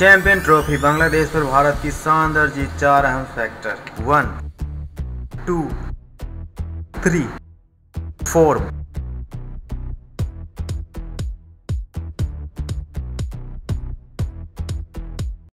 champion trophy, Bangladesh पर भारत की शानदार जीत, चार अहम factor one two three four